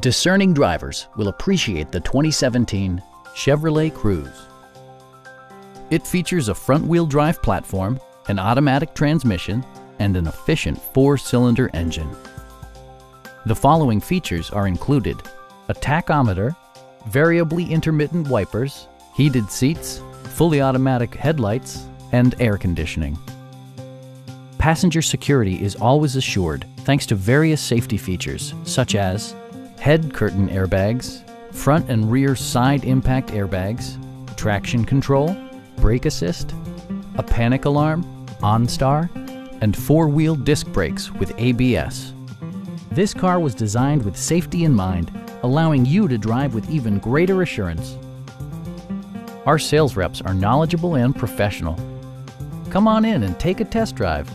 Discerning drivers will appreciate the 2017 Chevrolet Cruze. It features a front-wheel drive platform, an automatic transmission, and an efficient four-cylinder engine. The following features are included. A tachometer, variably intermittent wipers, heated seats, fully automatic headlights, and air conditioning. Passenger security is always assured thanks to various safety features such as head curtain airbags, front and rear side impact airbags, traction control, brake assist, a panic alarm, OnStar, and four-wheel disc brakes with ABS. This car was designed with safety in mind, allowing you to drive with even greater assurance. Our sales reps are knowledgeable and professional. Come on in and take a test drive.